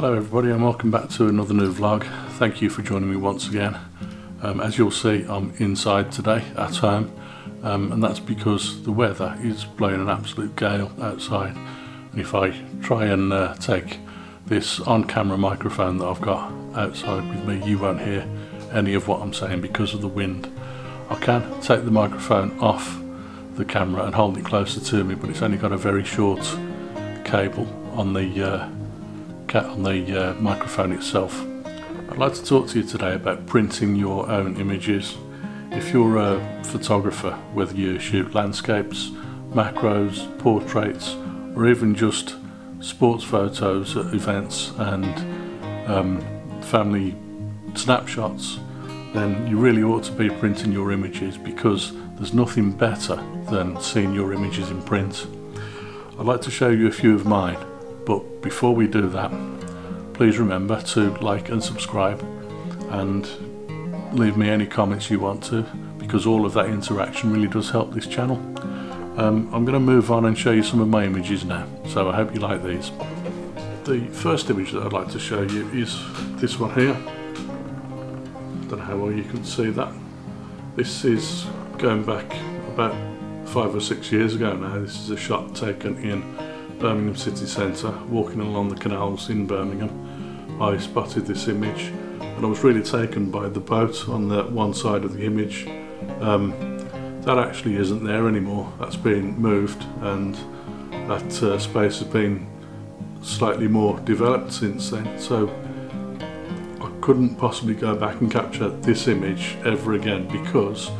Hello everybody and welcome back to another new vlog. Thank you for joining me once again. Um, as you'll see I'm inside today at home um, and that's because the weather is blowing an absolute gale outside and if I try and uh, take this on-camera microphone that I've got outside with me you won't hear any of what I'm saying because of the wind. I can take the microphone off the camera and hold it closer to me but it's only got a very short cable on the uh, on the uh, microphone itself. I'd like to talk to you today about printing your own images. If you're a photographer, whether you shoot landscapes, macros, portraits, or even just sports photos at events and um, family snapshots, then you really ought to be printing your images because there's nothing better than seeing your images in print. I'd like to show you a few of mine. But before we do that, please remember to like and subscribe and leave me any comments you want to because all of that interaction really does help this channel. Um, I'm going to move on and show you some of my images now, so I hope you like these. The first image that I'd like to show you is this one here. Don't know how well you can see that. This is going back about five or six years ago now. This is a shot taken in Birmingham city centre, walking along the canals in Birmingham, I spotted this image and I was really taken by the boat on the one side of the image. Um, that actually isn't there anymore, that's been moved and that uh, space has been slightly more developed since then so I couldn't possibly go back and capture this image ever again because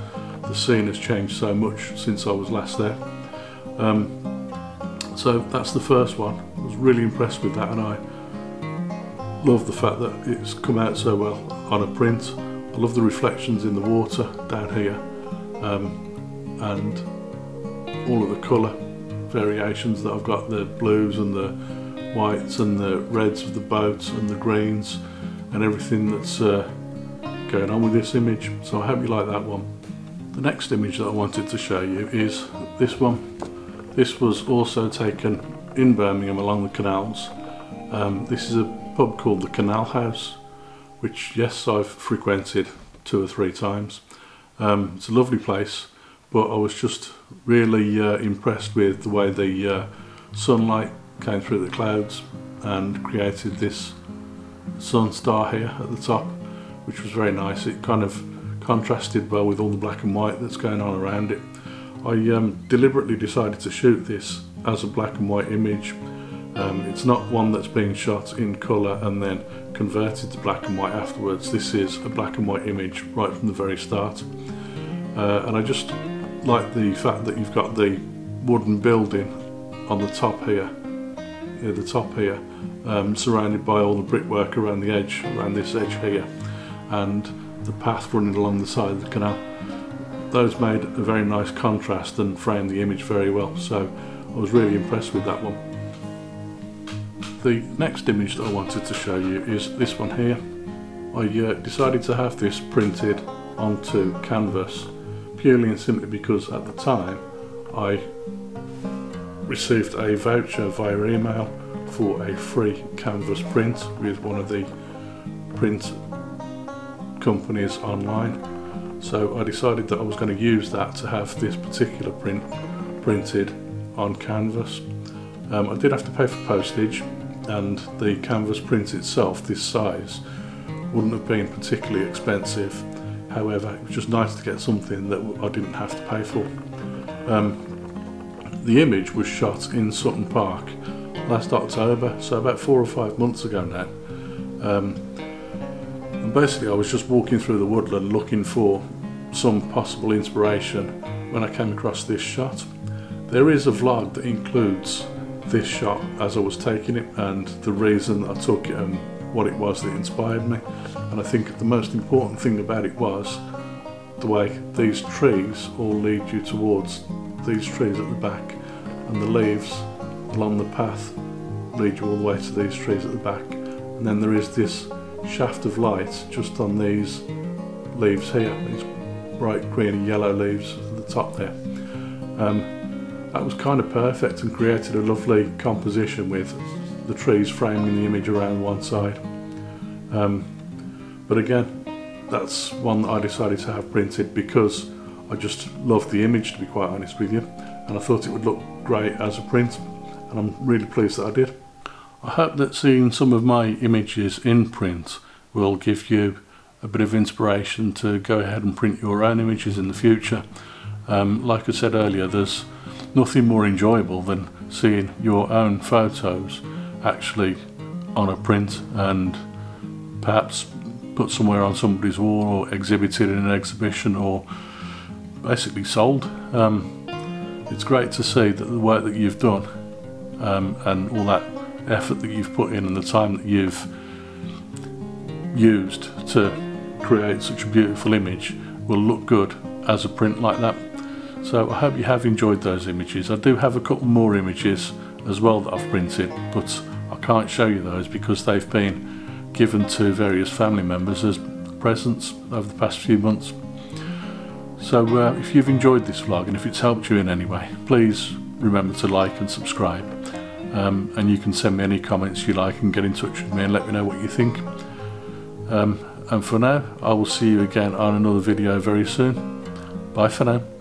the scene has changed so much since I was last there. Um, so that's the first one. I was really impressed with that and I love the fact that it's come out so well on a print. I love the reflections in the water down here um, and all of the colour variations that I've got, the blues and the whites and the reds of the boats and the greens and everything that's uh, going on with this image. So I hope you like that one. The next image that I wanted to show you is this one this was also taken in Birmingham along the canals. Um, this is a pub called the Canal House, which yes, I've frequented two or three times. Um, it's a lovely place, but I was just really uh, impressed with the way the uh, sunlight came through the clouds and created this sun star here at the top, which was very nice. It kind of contrasted well with all the black and white that's going on around it. I um, deliberately decided to shoot this as a black and white image. Um, it's not one that's being shot in colour and then converted to black and white afterwards. This is a black and white image right from the very start. Uh, and I just like the fact that you've got the wooden building on the top here, near the top here, um, surrounded by all the brickwork around the edge, around this edge here, and the path running along the side of the canal those made a very nice contrast and framed the image very well so I was really impressed with that one. The next image that I wanted to show you is this one here. I uh, decided to have this printed onto canvas purely and simply because at the time I received a voucher via email for a free canvas print with one of the print companies online so I decided that I was going to use that to have this particular print printed on canvas. Um, I did have to pay for postage and the canvas print itself, this size, wouldn't have been particularly expensive. However, it was just nice to get something that I didn't have to pay for. Um, the image was shot in Sutton Park last October, so about four or five months ago now. Um, and basically I was just walking through the woodland looking for some possible inspiration when I came across this shot. There is a vlog that includes this shot as I was taking it and the reason I took it and what it was that inspired me. And I think the most important thing about it was the way these trees all lead you towards these trees at the back. And the leaves along the path lead you all the way to these trees at the back. And then there is this shaft of light just on these leaves here, these bright green and yellow leaves at the top there. Um, that was kind of perfect and created a lovely composition with the trees framing the image around one side. Um, but again, that's one that I decided to have printed because I just loved the image to be quite honest with you and I thought it would look great as a print and I'm really pleased that I did. I hope that seeing some of my images in print will give you a bit of inspiration to go ahead and print your own images in the future. Um, like I said earlier, there's nothing more enjoyable than seeing your own photos actually on a print and perhaps put somewhere on somebody's wall or exhibited in an exhibition or basically sold. Um, it's great to see that the work that you've done um, and all that effort that you've put in and the time that you've used to create such a beautiful image will look good as a print like that. So I hope you have enjoyed those images. I do have a couple more images as well that I've printed, but I can't show you those because they've been given to various family members as presents over the past few months. So uh, if you've enjoyed this vlog and if it's helped you in any way, please remember to like and subscribe. Um, and you can send me any comments you like and get in touch with me and let me know what you think. Um, and for now, I will see you again on another video very soon. Bye for now.